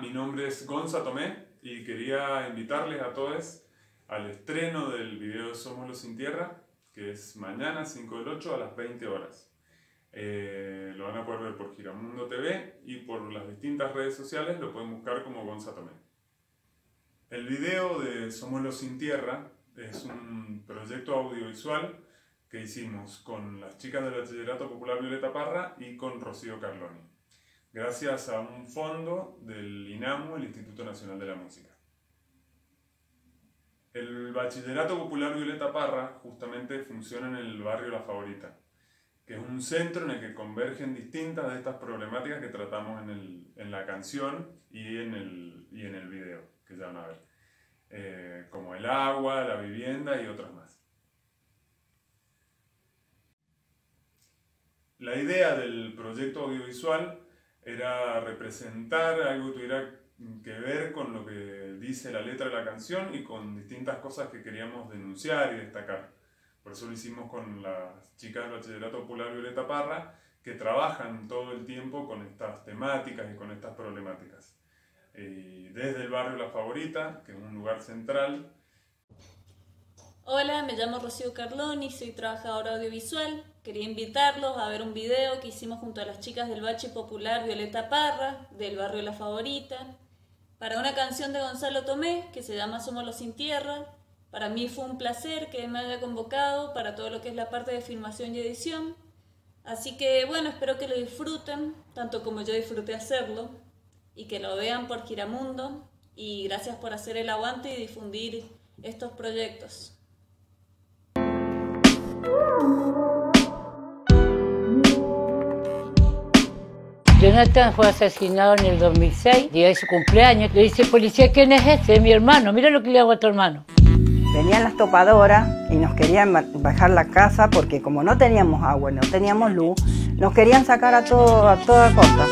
mi nombre es Gonza Tomé y quería invitarles a todos al estreno del video Somos los sin tierra, que es mañana 5 del 8 a las 20 horas. Eh, lo van a poder ver por Giramundo TV y por las distintas redes sociales lo pueden buscar como Gonza Tomé. El video de Somos los sin tierra es un proyecto audiovisual que hicimos con las chicas del Bachillerato Popular Violeta Parra y con Rocío Carloni, gracias a un fondo del INAMU, el Instituto Nacional de la Música. El Bachillerato Popular Violeta Parra justamente funciona en el barrio La Favorita, que es un centro en el que convergen distintas de estas problemáticas que tratamos en, la canción y en, el, y en el video, que ya van a ver, eh, como el agua, la vivienda y otras más. La idea del proyecto audiovisual era representar algo que tuviera que ver con lo que dice la letra de la canción y con distintas cosas que queríamos denunciar y destacar. Por eso lo hicimos con las chicas del Bachillerato Popular Violeta Parra, que trabajan todo el tiempo con estas temáticas y con estas problemáticas. desde el barrio La Favorita, que es un lugar central. Hola, me llamo Rocío Carloni, soy trabajadora audiovisual. Quería invitarlos a ver un video que hicimos junto a las chicas del Bache Popular Violeta Parra, del barrio La Favorita, para una canción de Gonzalo Tomé que se llama Somos los sin tierra. Para mí fue un placer que me haya convocado para todo lo que es la parte de filmación y edición. Así que bueno, espero que lo disfruten, tanto como yo disfruté hacerlo, y que lo vean por Giramundo. Y gracias por hacer el aguante y difundir estos proyectos. Jonathan fue asesinado en el 2006, día de su cumpleaños. Le dice, policía, ¿quién es este? Mi hermano, mira lo que le hago a tu hermano. Venían las topadoras y nos querían bajar la casa porque como no teníamos agua, no teníamos luz, nos querían sacar a, todo, a toda costa.